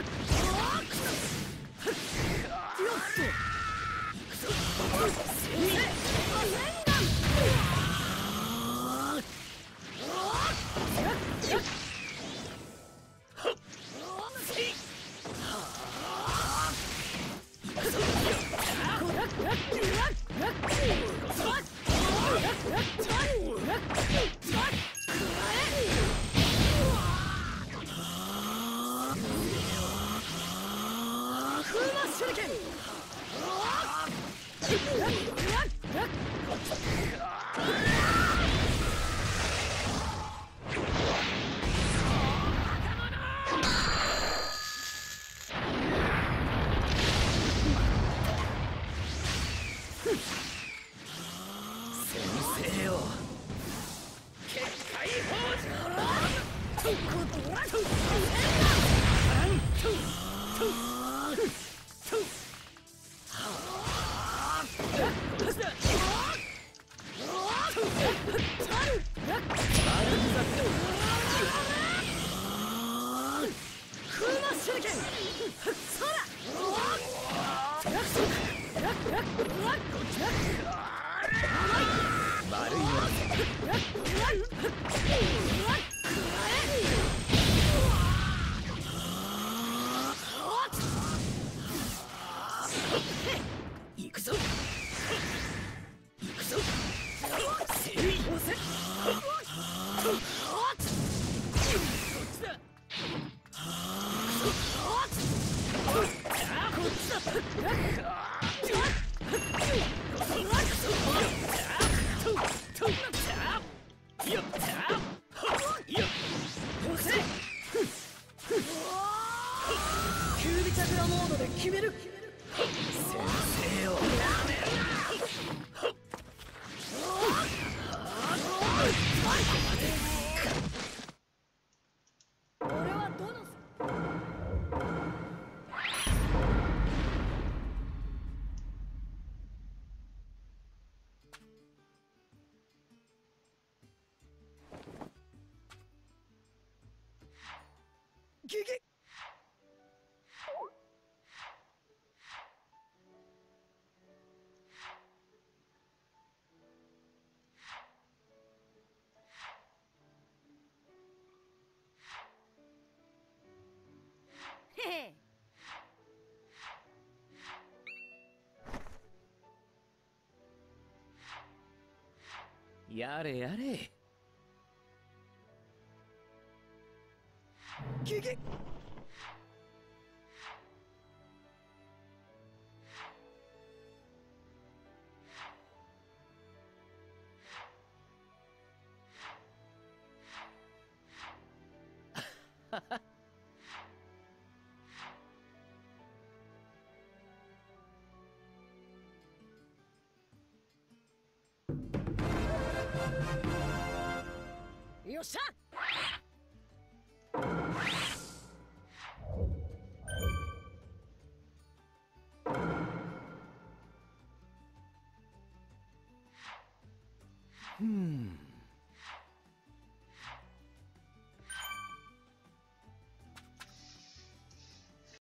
っ手裏剣先生よ結界放風丸いの行キュービチャクラモードで決める。先生よギギやれやれギギ よっしゃ！うん